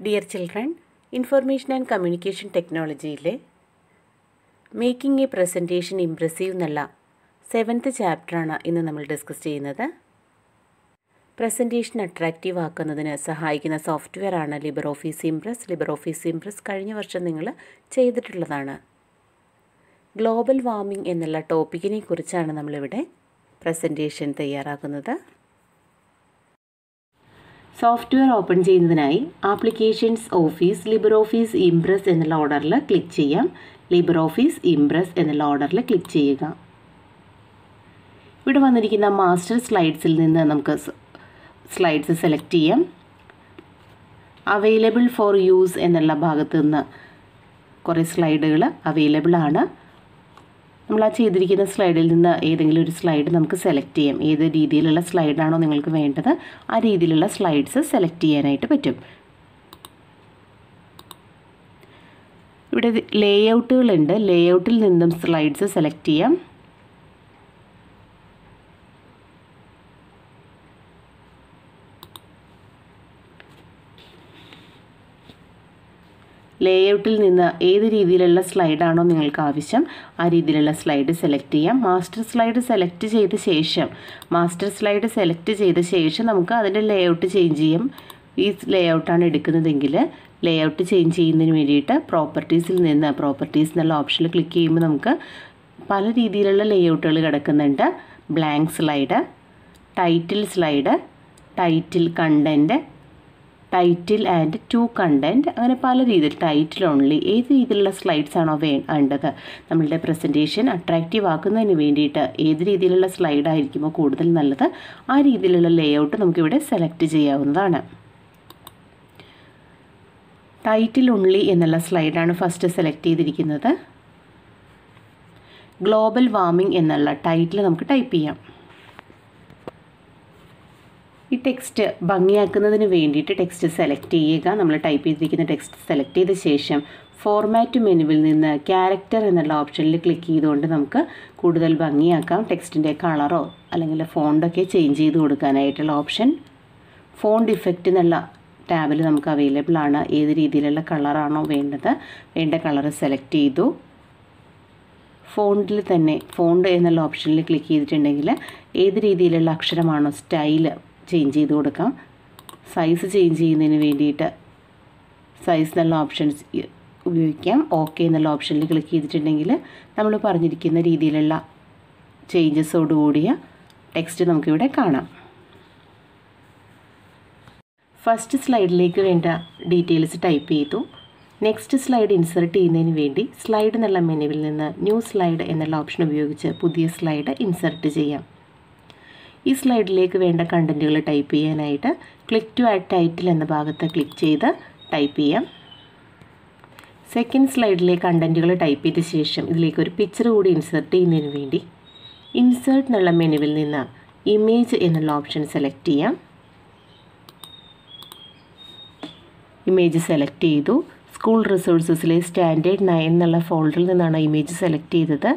Dear children information and communication ടെക്നോളജിയിലെ making a presentation impressive എന്നുള്ള seventh ചാപ്റ്ററാണ് ഇന്ന് നമ്മൾ ഡിസ്കസ് ചെയ്യുന്നത്. പ്രസന്റേഷൻ അട്രാക്റ്റീവ് ആക്കുന്നതിന് സഹായിക്കുന്ന സോഫ്റ്റ്വെയർ ആണ് Libre Office Impress Libre Office Impress കഴിഞ്ഞ വർഷം നിങ്ങൾ ചെയ്തിട്ടുള്ളതാണ്. ഗ്ലോബൽ വാർമിംഗ് എന്നുള്ള ടോപ്പിക്കിനെ കുറിച്ചാണ് നമ്മളിവിടെ പ്രസന്റേഷൻ തയ്യാറാക്കുന്നത്. സോഫ്റ്റ്വെയർ ഓപ്പൺ ചെയ്യുന്നതിനായി applications office Libre Office Impress എന്നുള്ള ഓർഡറിൽ ക്ലിക്ക് ചെയ്യാം. ലിബർ ഓഫീസ് ഇംപ്രസ് എന്നുള്ള ഓർഡറിൽ ക്ലിക്ക് ചെയ്യുക. ഇവിടെ വന്നിരിക്കുന്ന മാസ്റ്റർ സ്ലൈഡ്സിൽ നിന്ന് നമുക്ക് സ്ലൈഡ്സ് സെലക്ട് ചെയ്യാം. അവൈലബിൾ ഫോർ യൂസ് എന്നുള്ള ഭാഗത്ത് നിന്ന് കുറേ സ്ലൈഡുകൾ അവൈലബിൾ ആണ്. നമ്മൾ ആ ചെയ്തിരിക്കുന്ന സ്ലൈഡിൽ നിന്ന് ഏതെങ്കിലും ഒരു സ്ലൈഡ് നമുക്ക് സെലക്ട് ചെയ്യാം. ഏത് രീതിയിലുള്ള സ്ലൈഡാണോ നിങ്ങൾക്ക് വേണ്ടത് ആ രീതിയിലുള്ള സ്ലൈഡ്സ് സെലക്ട് ചെയ്യാനായിട്ട് പറ്റും. ഇവിടെ ലേ ഔട്ടുകളുണ്ട് ലേ ഔട്ടിൽ നിന്നും സ്ലൈഡ്സ് സെലക്ട് ചെയ്യാം. ലേഔട്ടിൽ നിന്ന് ഏത് രീതിയിലുള്ള സ്ലൈഡാണോ നിങ്ങൾക്ക് ആവശ്യം ആ രീതിയിലുള്ള സ്ലൈഡ് സെലക്ട് ചെയ്യാം. മാസ്റ്റർ സ്ലൈഡ് സെലക്ട് ചെയ്ത ശേഷം മാസ്റ്റർ സ്ലൈഡ് സെലക്ട് ചെയ്ത ശേഷം നമുക്ക് അതിന്റെ ലേഔട്ട് ചേഞ്ച് ചെയ്യാം. ഈ ലേഔട്ടാണ് എടുക്കുന്നതെങ്കിൽ ലേഔട്ട് ചേഞ്ച് ചെയ്യുന്നതിന് വേണ്ടിയിട്ട് പ്രോപ്പർട്ടീസിൽ നിന്ന് പ്രോപ്പർട്ടീസ് എന്നുള്ള ഓപ്ഷനിൽ ക്ലിക്ക് ചെയ്യുമ്പോൾ നമുക്ക് പല രീതിയിലുള്ള ലേഔട്ടുകൾ കിടക്കുന്നുണ്ട്. Blank slide title slide title content title and two content അങ്ങനെ പല രീതിയിൽ ടൈറ്റിൽ ഓൺലി ഏത് രീതിയിലുള്ള സ്ലൈഡ്സ് ആണോ വേണ്ടത്. നമ്മളുടെ പ്രസന്റേഷൻ അട്രാക്റ്റീവ് ആക്കുന്നതിന് വേണ്ടിയിട്ട് ഏത് രീതിയിലുള്ള സ്ലൈഡ് ആയിരിക്കുമോ കൂടുതൽ നല്ലത് ആ രീതിയിലുള്ള ലേഔട്ട് നമുക്കിവിടെ സെലക്ട് ചെയ്യാവുന്നതാണ്. ടൈറ്റിൽ ഉള്ളി എന്നുള്ള സ്ലൈഡാണ് ഫസ്റ്റ് സെലക്ട് ചെയ്തിരിക്കുന്നത്. ഗ്ലോബൽ വാമിംഗ് എന്നുള്ള ടൈറ്റിൽ നമുക്ക് ടൈപ്പ് ചെയ്യാം. ഈ ടെക്സ്റ്റ് ഭംഗിയാക്കുന്നതിന് വേണ്ടിയിട്ട് ടെക്സ്റ്റ് സെലക്ട് ചെയ്യുക. നമ്മൾ ടൈപ്പ് ചെയ്തിരിക്കുന്ന ടെക്സ്റ്റ് സെലക്ട് ചെയ്ത ശേഷം ഫോർമാറ്റ് മെനുവിൽ നിന്ന് ക്യാരക്ടർ എന്നുള്ള ഓപ്ഷനിൽ ക്ലിക്ക് ചെയ്തുകൊണ്ട് നമുക്ക് കൂടുതൽ ഭംഗിയാക്കാം. ടെക്സ്റ്റിന്റെ കളറോ അല്ലെങ്കിൽ ഫോണ്ടൊക്കെ ചേഞ്ച് ചെയ്ത് കൊടുക്കാനായിട്ടുള്ള ഓപ്ഷൻ ഫോണ്ട് ഇഫക്റ്റ് എന്നുള്ള ടാബിൽ നമുക്ക് അവൈലബിൾ ആണ്. ഏത് രീതിയിലുള്ള കളറാണോ വേണ്ടത്. വേണ്ട കളർ സെലക്ട് ചെയ്തു. ഫോണ്ടിൽ തന്നെ ഫോണ്ട് എന്നുള്ള ഓപ്ഷനിൽ ക്ലിക്ക് ചെയ്തിട്ടുണ്ടെങ്കിൽ ഏത് രീതിയിലുള്ള അക്ഷരമാണോ സ്റ്റൈൽ ചേഞ്ച് ചെയ്ത് കൊടുക്കാം. സൈസ് ചേഞ്ച് ചെയ്യുന്നതിന് വേണ്ടിയിട്ട് സൈസ് എന്നുള്ള ഓപ്ഷൻസ് ഉപയോഗിക്കാം. ഓക്കെ എന്നുള്ള ഓപ്ഷനിൽ ക്ലിക്ക് ചെയ്തിട്ടുണ്ടെങ്കിൽ നമ്മൾ പറഞ്ഞിരിക്കുന്ന രീതിയിലുള്ള ചേഞ്ചസോടുകൂടിയ ടെക്സ്റ്റ് നമുക്കിവിടെ കാണാം. ഫസ്റ്റ് സ്ലൈഡിലേക്ക് വേണ്ട ഡീറ്റെയിൽസ് ടൈപ്പ് ചെയ്തു. നെക്സ്റ്റ് സ്ലൈഡ് ഇൻസേർട്ട് ചെയ്യുന്നതിന് വേണ്ടി സ്ലൈഡ് എന്നുള്ള മെനുവിൽ നിന്ന് ന്യൂ സ്ലൈഡ് എന്നുള്ള ഓപ്ഷൻ ഉപയോഗിച്ച് പുതിയ സ്ലൈഡ് ഇൻസേർട്ട് ചെയ്യാം. ഈ സ്ലൈഡിലേക്ക് വേണ്ട കണ്ടന്റുകൾ ടൈപ്പ് ചെയ്യാനായിട്ട് ക്ലിക്ക് ടു ആഡ് ടൈറ്റിൽ എന്ന ഭാഗത്ത് ക്ലിക്ക് ചെയ്ത് ടൈപ്പ് ചെയ്യാം. സെക്കൻഡ് സ്ലൈഡിലെ കണ്ടന്റുകൾ ടൈപ്പ് ചെയ്ത ശേഷം ഇതിലേക്ക് ഒരു പിക്ചർ കൂടി ഇൻസേർട്ട് ചെയ്യുന്നതിന് വേണ്ടി ഇൻസേർട്ട് എന്നുള്ള മെനുവിൽ നിന്ന് ഇമേജ് എന്നുള്ള ഓപ്ഷൻ സെലക്ട് ചെയ്യാം. ഇമേജ് സെലക്ട് ചെയ്തു. സ്കൂൾ റിസോഴ്സസിലെ സ്റ്റാൻഡേർഡ് നയൻ എന്നുള്ള ഫോൾഡറിൽ നിന്നാണ് ഇമേജ് സെലക്ട് ചെയ്തത്.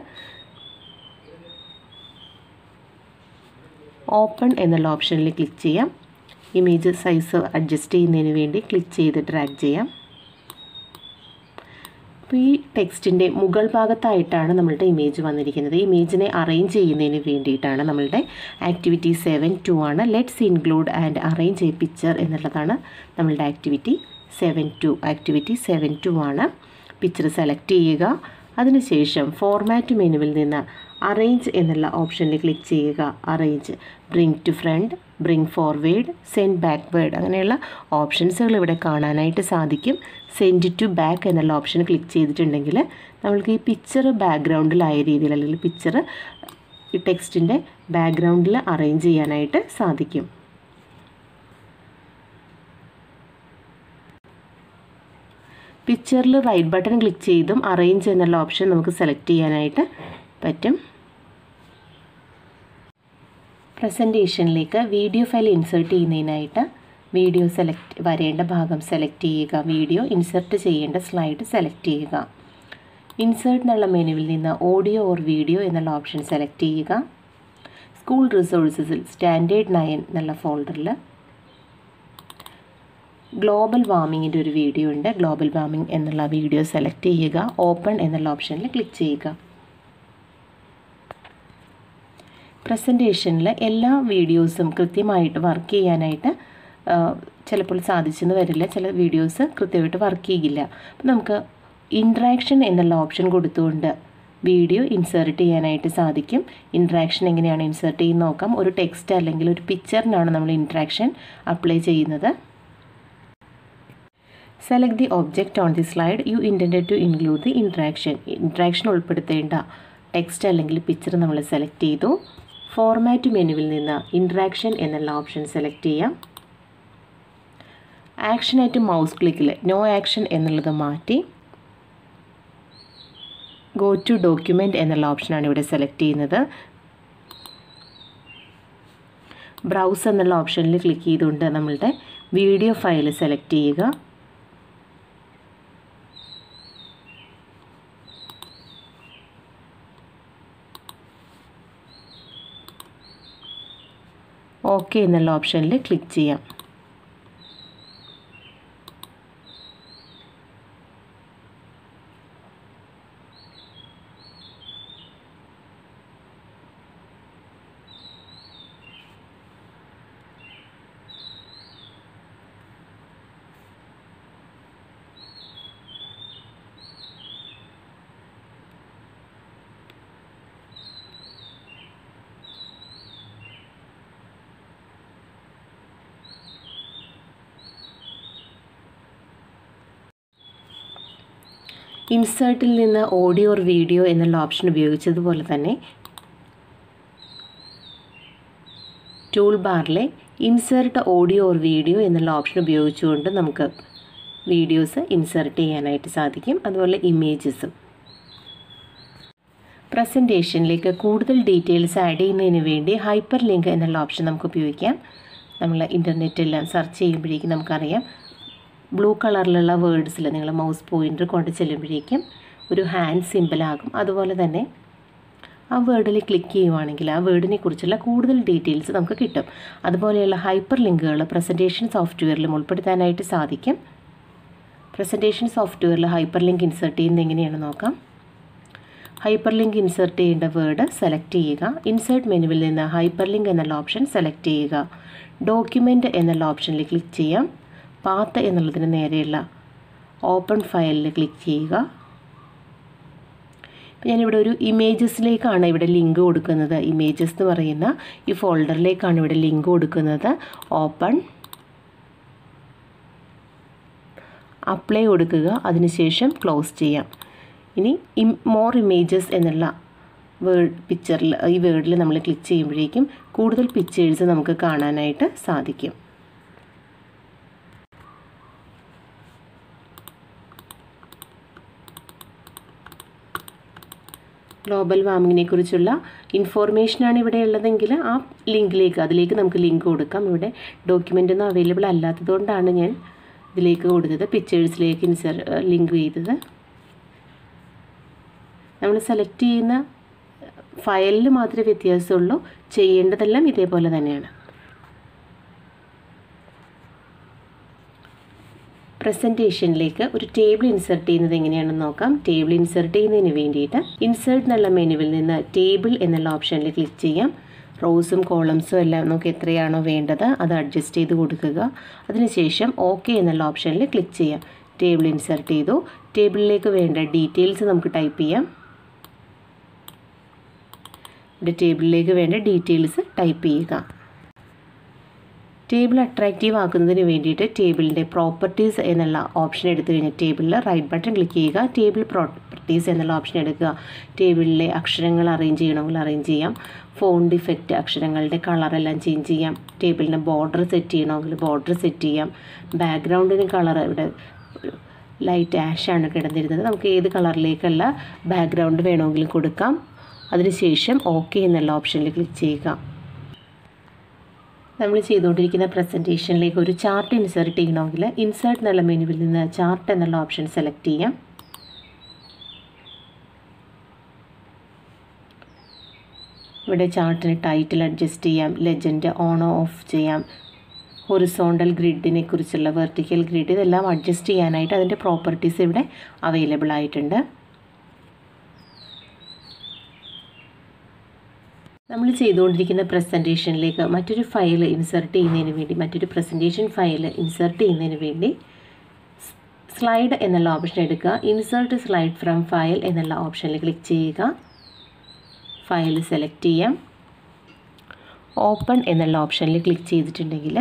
ഓപ്പൺ എന്നുള്ള ഓപ്ഷനിൽ ക്ലിക്ക് ചെയ്യാം. ഇമേജ് സൈസ് അഡ്ജസ്റ്റ് ചെയ്യുന്നതിന് വേണ്ടി ക്ലിക്ക് ചെയ്ത് ഡ്രാഗ് ചെയ്യാം. അപ്പോൾ ഈ ടെക്സ്റ്റിന്റെ മുകൾ ഭാഗത്തായിട്ടാണ് നമ്മളുടെ ഇമേജ് വന്നിരിക്കുന്നത്. ഇമേജിനെ അറേഞ്ച് ചെയ്യുന്നതിന് വേണ്ടിയിട്ടാണ് നമ്മളുടെ ആക്ടിവിറ്റി സെവൻ ടു ആണ്. Let's include and arrange a picture എന്നുള്ളതാണ് നമ്മളുടെ activity seven two. Activity seven two ആണ്. പിക്ചർ സെലക്ട് ചെയ്യുക. അതിനുശേഷം ഫോർമാറ്റ് മെനുവിൽ നിന്ന് അറേഞ്ച് എന്നുള്ള ഓപ്ഷനിൽ ക്ലിക്ക് ചെയ്യുക. Arrange bring to front bring forward send backward അങ്ങനെയുള്ള ഓപ്ഷൻസുകൾ ഇവിടെ കാണാനായിട്ട് സാധിക്കും. സെൻഡ് ടു ബാക്ക് എന്നുള്ള ഓപ്ഷൻ ക്ലിക്ക് ചെയ്തിട്ടുണ്ടെങ്കിൽ നമ്മൾക്ക് ഈ പിക്ചർ ബാക്ക്ഗ്രൗണ്ടിലായ രീതിയിൽ അല്ലെങ്കിൽ പിക്ചർ ഈ ടെക്സ്റ്റിന്റെ ബാക്ക്ഗ്രൗണ്ടിൽ അറേഞ്ച് ചെയ്യാനായിട്ട് സാധിക്കും. പിക്ചറിൽ റൈറ്റ് ബട്ടൺ ക്ലിക്ക് ചെയ്തും അറേഞ്ച് എന്നുള്ള ഓപ്ഷൻ നമുക്ക് സെലക്ട് ചെയ്യാനായിട്ട് പറ്റും. പ്രസന്റേഷനിലേക്ക് വീഡിയോ ഫയൽ ഇൻസേർട്ട് ചെയ്യുന്നതിനായിട്ട് വീഡിയോ സെലക്ട് വരേണ്ട ഭാഗം സെലക്ട് ചെയ്യുക. വീഡിയോ ഇൻസേർട്ട് ചെയ്യേണ്ട സ്ലൈഡ് സെലക്ട് ചെയ്യുക. ഇൻസേർട്ട് എന്നുള്ള മെനുവിൽ നിന്ന് ഓഡിയോ ഓർ വീഡിയോ എന്നുള്ള ഓപ്ഷൻ സെലക്ട് ചെയ്യുക. സ്കൂൾ റിസോഴ്സസിൽ സ്റ്റാൻഡേർഡ് നയൻ എന്നുള്ള ഫോൾഡറിൽ ഗ്ലോബൽ വാർമിങ്ങിന്റെ ഒരു വീഡിയോ ഉണ്ട്. ഗ്ലോബൽ വാമിംഗ് എന്നുള്ള വീഡിയോ സെലക്ട് ചെയ്യുക. ഓപ്പൺ എന്നുള്ള ഓപ്ഷനിൽ ക്ലിക്ക് ചെയ്യുക. പ്രസന്റേഷനിൽ എല്ലാ വീഡിയോസും കൃത്യമായിട്ട് വർക്ക് ചെയ്യാനായിട്ട് ചിലപ്പോൾ സാധിച്ചെന്ന് വരില്ല. ചില വീഡിയോസ് കൃത്യമായിട്ട് വർക്ക് ചെയ്യില്ല. അപ്പം നമുക്ക് ഇൻട്രാക്ഷൻ എന്നുള്ള ഓപ്ഷൻ കൊടുത്തുകൊണ്ട് വീഡിയോ ഇൻസേർട്ട് ചെയ്യാനായിട്ട് സാധിക്കും. ഇൻട്രാക്ഷൻ എങ്ങനെയാണ് ഇൻസേർട്ട് ചെയ്യുന്ന നോക്കാം. ഒരു ടെക്സ്റ്റ് അല്ലെങ്കിൽ ഒരു പിക്ചറിനാണ് നമ്മൾ ഇൻട്രാക്ഷൻ അപ്ലൈ ചെയ്യുന്നത്. Select the object on the slide you intend to include the interaction interaction ഉൾപ്പെടുത്തേണ്ട ടെക്സ്റ്റ് അല്ലെങ്കിൽ പിക്ചർ നമ്മൾ സെലക്ട് ചെയ്തു. ഫോർമാറ്റ് മെനുവിൽ നിന്ന് ഇൻട്രാക്ഷൻ എന്നുള്ള ഓപ്ഷൻ സെലക്ട് ചെയ്യാം. ആറ്റ് മൗസ് ക്ലിക്കിൽ നോ ആക്ഷൻ എന്നുള്ളത് മാറ്റി. ഗോ ടു ഡോക്യുമെന്റ് എന്നുള്ള ഓപ്ഷനാണ് ഇവിടെ സെലക്ട് ചെയ്യുന്നത്. ബ്രൗസ് എന്നുള്ള ഓപ്ഷനിൽ ക്ലിക്ക് ചെയ്തുകൊണ്ട് നമ്മളുടെ വീഡിയോ ഫയൽ സെലക്ട് ചെയ്യുക. ഓക്കെ എന്നുള്ള ഓപ്ഷനിൽ ക്ലിക്ക് ചെയ്യാം. ഇൻസേർട്ടിൽ നിന്ന് ഓഡിയോ ഓർ വീഡിയോ എന്നുള്ള ഓപ്ഷൻ ഉപയോഗിച്ചതുപോലെ തന്നെ ടൂൾ ബാറിലെ ഇൻസേർട്ട് ഓഡിയോ ഓർ വീഡിയോ എന്നുള്ള ഓപ്ഷൻ ഉപയോഗിച്ചുകൊണ്ട് നമുക്ക് വീഡിയോസ് ഇൻസേർട്ട് ചെയ്യാനായിട്ട് സാധിക്കും. അതുപോലെ ഇമേജസും പ്രസന്റേഷനിലേക്ക് കൂടുതൽ ഡീറ്റെയിൽസ് ആഡ് ചെയ്യുന്നതിന് വേണ്ടി ഹൈപ്പർ ലിങ്ക് എന്നുള്ള ഓപ്ഷൻ നമുക്ക് ഉപയോഗിക്കാം. നമ്മൾ ഇന്റർനെറ്റെല്ലാം സെർച്ച് ചെയ്യുമ്പോഴേക്കും നമുക്കറിയാം. ബ്ലൂ കളറിലുള്ള വേർഡ്സിൽ നിങ്ങൾ മൗസ് പോയിന്റർ കൊണ്ട് ചെല്ലുമ്പോഴേക്കും ഒരു ഹാൻഡ് സിമ്പിളാകും അതുപോലെ തന്നെ ആ വേർഡിൽ ക്ലിക്ക് ചെയ്യുവാണെങ്കിൽ ആ വേർഡിനെ കുറിച്ചുള്ള കൂടുതൽ ഡീറ്റെയിൽസ് നമുക്ക് കിട്ടും. അതുപോലെയുള്ള ഹൈപ്പർ ലിങ്കുകൾ പ്രസന്റേഷൻ സോഫ്റ്റ്വെയറിലും ഉൾപ്പെടുത്താനായിട്ട് സാധിക്കും. പ്രസന്റേഷൻ സോഫ്റ്റ്വെയറിൽ ഹൈപ്പർ ലിങ്ക് ഇൻസേർട്ട് ചെയ്യുന്നത് എങ്ങനെയാണ് നോക്കാം. ഹൈപ്പർ ലിങ്ക് ഇൻസേർട്ട് ചെയ്യേണ്ട വേർഡ് സെലക്ട് ചെയ്യുക. ഇൻസേർട്ട് മെനുവിൽ നിന്ന് ഹൈപ്പർ ലിങ്ക് എന്നുള്ള ഓപ്ഷൻ സെലക്ട് ചെയ്യുക. ഡോക്യുമെന്റ് എന്നുള്ള ഓപ്ഷനിൽ ക്ലിക്ക് ചെയ്യാം. പാത്ത് എന്നുള്ളതിന് നേരെയുള്ള ഓപ്പൺ ഫയലിൽ ക്ലിക്ക് ചെയ്യുക. ഇപ്പം ഞാനിവിടെ ഒരു ഇമേജസിലേക്കാണ് ഇവിടെ ലിങ്ക് കൊടുക്കുന്നത്. ഇമേജസ് എന്ന് പറയുന്ന ഈ ഫോൾഡറിലേക്കാണ് ഇവിടെ ലിങ്ക് കൊടുക്കുന്നത്. ഓപ്പൺ അപ്ലൈ കൊടുക്കുക. അതിനുശേഷം ക്ലോസ് ചെയ്യാം. ഇനി ഇം മോർ ഇമേജസ് എന്നുള്ള വേർഡ് പിക്ചറിൽ ഈ വേർഡിൽ നമ്മൾ ക്ലിക്ക് ചെയ്യുമ്പോഴേക്കും കൂടുതൽ പിക്ചേഴ്സ് നമുക്ക് കാണാനായിട്ട് സാധിക്കും. ഗ്ലോബൽ വാർമിങ്ങിനെ കുറിച്ചുള്ള ഇൻഫോർമേഷനാണ് ഇവിടെ ഉള്ളതെങ്കിൽ ആ ലിങ്കിലേക്ക് അതിലേക്ക് നമുക്ക് ലിങ്ക് കൊടുക്കാം. ഇവിടെ ഡോക്യുമെന്റ് ഒന്നും അവൈലബിൾ അല്ലാത്തതുകൊണ്ടാണ് ഞാൻ ഇതിലേക്ക് കൊടുത്തത്. പിക്ചേഴ്സിലേക്ക് ഇൻസർ ലിങ്ക് ചെയ്തത്. നമ്മൾ സെലക്ട് ചെയ്യുന്ന ഫയലിൽ മാത്രമേ വ്യത്യാസമുള്ളൂ. ചെയ്യേണ്ടതെല്ലാം ഇതേപോലെ തന്നെയാണ്. പ്രസന്റേഷനിലേക്ക് ഒരു ടേബിൾ ഇൻസേർട്ട് ചെയ്യുന്നത് എങ്ങനെയാണെന്ന് നോക്കാം. ടേബിൾ ഇൻസേർട്ട് ചെയ്യുന്നതിന് വേണ്ടിയിട്ട് ഇൻസേർട്ട് എന്നുള്ള മെനുവിൽ നിന്ന് ടേബിൾ എന്നുള്ള ഓപ്ഷനിൽ ക്ലിക്ക് ചെയ്യാം. റോസും കോളംസും എല്ലാം നമുക്ക് എത്രയാണോ വേണ്ടത് അത് അഡ്ജസ്റ്റ് ചെയ്ത് കൊടുക്കുക. അതിനുശേഷം ഓക്കെ എന്നുള്ള ഓപ്ഷനിൽ ക്ലിക്ക് ചെയ്യാം. ടേബിൾ ഇൻസേർട്ട് ചെയ്തു. ടേബിളിലേക്ക് വേണ്ട ഡീറ്റെയിൽസ് നമുക്ക് ടൈപ്പ് ചെയ്യാം. ടേബിളിലേക്ക് വേണ്ട ഡീറ്റെയിൽസ് ടൈപ്പ് ചെയ്യുക. ടേബിൾ അട്രാക്റ്റീവ് ആക്കുന്നതിന് വേണ്ടിയിട്ട് ടേബിളിന്റെ പ്രോപ്പർട്ടീസ് എന്നുള്ള ഓപ്ഷൻ എടുത്തു കഴിഞ്ഞാൽ ടേബിളിൽ റൈറ്റ് ബട്ടൺ ക്ലിക്ക് ചെയ്യുക ടേബിൾ പ്രോപ്പർട്ടീസ് എന്നുള്ള ഓപ്ഷൻ എടുക്കുക. ടേബിളിലെ അക്ഷരങ്ങൾ അറേഞ്ച് ചെയ്യണമെങ്കിൽ അറേഞ്ച് ചെയ്യാം. ഫോണ്ട് ഇഫക്റ്റ് അക്ഷരങ്ങളുടെ കളറെല്ലാം ചേഞ്ച് ചെയ്യാം. ടേബിളിന്റെ ബോർഡർ സെറ്റ് ചെയ്യണമെങ്കിൽ ബോർഡർ സെറ്റ് ചെയ്യാം. ബാക്ക്ഗ്രൗണ്ടിന് കളർ ഇവിടെ ലൈറ്റ് ആഷാണ് കിടന്നിരുന്നത്. നമുക്ക് ഏത് കളറിലേക്കുള്ള ബാക്ക്ഗ്രൗണ്ട് വേണമെങ്കിലും കൊടുക്കാം. അതിനുശേഷം ഓക്കെ എന്നുള്ള ഓപ്ഷനിൽ ക്ലിക്ക് ചെയ്യുക. നമ്മൾ ചെയ്തുകൊണ്ടിരിക്കുന്ന പ്രസന്റേഷനിലേക്ക് ഒരു ചാർട്ട് ഇൻസേർട്ട് ചെയ്യണമെങ്കിൽ ഇൻസേർട്ട് എന്നുള്ള മെനുവിൽ നിന്ന് ചാർട്ട് എന്നുള്ള ഓപ്ഷൻ സെലക്ട് ചെയ്യാം. ഇവിടെ ചാർട്ടിന് ടൈറ്റിൽ അഡ്ജസ്റ്റ് ചെയ്യാം ലെജൻഡ് ഓൺ ഓഫ് ചെയ്യാം ഹൊറിസോണ്ടൽ ഗ്രിഡിനെ കുറിച്ചുള്ള വെർട്ടിക്കൽ ഗ്രിഡ് ഇതെല്ലാം അഡ്ജസ്റ്റ് ചെയ്യാനായിട്ട് അതിന്റെ പ്രോപ്പർട്ടീസ് ഇവിടെ അവൈലബിൾ ആയിട്ടുണ്ട്. നമ്മൾ ചെയ്തുകൊണ്ടിരിക്കുന്ന പ്രസന്റേഷനിലേക്ക് മറ്റൊരു ഫയൽ ഇൻസേർട്ട് ചെയ്യുന്നതിന് വേണ്ടി മറ്റൊരു പ്രസന്റേഷൻ ഫയൽ ഇൻസേർട്ട് ചെയ്യുന്നതിന് വേണ്ടി സ്ലൈഡ് എന്നുള്ള ഓപ്ഷൻ എടുക്കുക. ഇൻസേർട്ട് സ്ലൈഡ് ഫ്രം ഫയൽ എന്നുള്ള ഓപ്ഷനിൽ ക്ലിക്ക് ചെയ്യുക. ഫയൽ സെലക്ട് ചെയ്യാം. ഓപ്പൺ എന്നുള്ള ഓപ്ഷനിൽ ക്ലിക്ക് ചെയ്തിട്ടുണ്ടെങ്കിൽ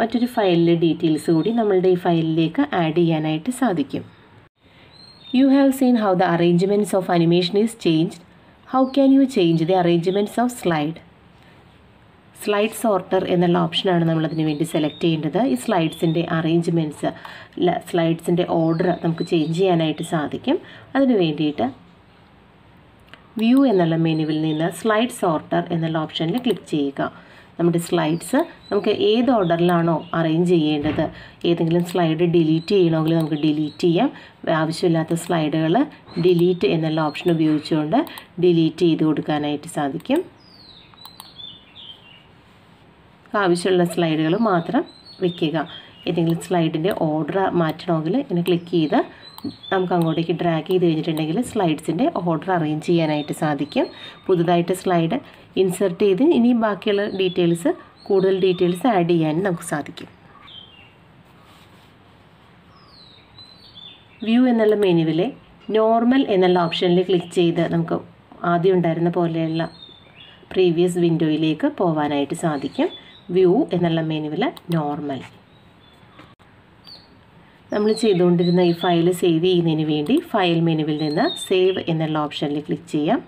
മറ്റൊരു ഫയലിലെ ഡീറ്റെയിൽസ് കൂടി നമ്മളുടെ ഈ ഫയലിലേക്ക് ആഡ് ചെയ്യാനായിട്ട് സാധിക്കും. You have seen how the arrangements of animation is changed how can you change the arrangements of slide slide sorter എന്നുള്ള ഓപ്ഷനാണ് നമ്മൾ അതിന് വേണ്ടി സെലക്ട് ചെയ്യേണ്ടത്. ഈ സ്ലൈഡ്സിന്റെ അറേഞ്ച്മെന്റ്സ് സ്ലൈഡ്സിന്റെ ഓർഡർ നമുക്ക് ചേഞ്ച് ചെയ്യാനായിട്ട് സാധിക്കും. അതിന് വേണ്ടിയിട്ട് വ്യൂ എന്നുള്ള മെനുവിൽ നിന്ന് സ്ലൈഡ് സോർട്ടർ എന്നുള്ള ഓപ്ഷനിൽ ക്ലിക്ക് ചെയ്യുക. നമ്മുടെ സ്ലൈഡ്സ് നമുക്ക് ഏത് ഓർഡറിലാണോ അറേഞ്ച് ചെയ്യേണ്ടത്? ഏതെങ്കിലും സ്ലൈഡ് ഡിലീറ്റ് ചെയ്യണമെങ്കിൽ നമുക്ക് ഡിലീറ്റ് ചെയ്യാം. ആവശ്യമില്ലാത്ത സ്ലൈഡുകൾ ഡിലീറ്റ് എന്നുള്ള ഓപ്ഷൻ ഉപയോഗിച്ചുകൊണ്ട് ഡിലീറ്റ് ചെയ്ത് കൊടുക്കാനായിട്ട് സാധിക്കും. ആവശ്യമുള്ള സ്ലൈഡുകൾ മാത്രം വയ്ക്കുക ഏതെങ്കിലും സ്ലൈഡിന്റെ ഓർഡർ മാറ്റണമെങ്കിൽ ഇങ്ങനെ ക്ലിക്ക് ചെയ്ത് നമുക്ക് അങ്ങോട്ടേക്ക് ഡ്രാഗ് ചെയ്ത് കഴിഞ്ഞിട്ടുണ്ടെങ്കിൽ സ്ലൈഡ്സിന്റെ ഓർഡർ അറേഞ്ച് ചെയ്യാനായിട്ട് സാധിക്കും. പുതുതായിട്ട് സ്ലൈഡ് ഇൻസെർട്ട് ചെയ്ത് ഇനി ബാക്കിയുള്ള ഡീറ്റെയിൽസ് കൂടുതൽ ഡീറ്റെയിൽസ് ആഡ് ചെയ്യാനും നമുക്ക് സാധിക്കും. വ്യൂ എന്നുള്ള മെനുവിലെ നോർമൽ എന്നുള്ള ഓപ്ഷനിൽ ക്ലിക്ക് ചെയ്ത് നമുക്ക് ആദ്യം ഉണ്ടായിരുന്ന പോലെയുള്ള പ്രീവിയസ് വിൻഡോയിലേക്ക് പോകാനായിട്ട് സാധിക്കും. വ്യൂ എന്നുള്ള മെനുവിൽ നോർമൽ നമ്മൾ ചെയ്തുകൊണ്ടിരുന്ന ഈ ഫയൽ സേവ് ചെയ്യുന്നതിന് വേണ്ടി ഫയൽ മെനുവിൽ നിന്ന് സേവ് എന്നുള്ള ഓപ്ഷനിൽ ക്ലിക്ക് ചെയ്യാം.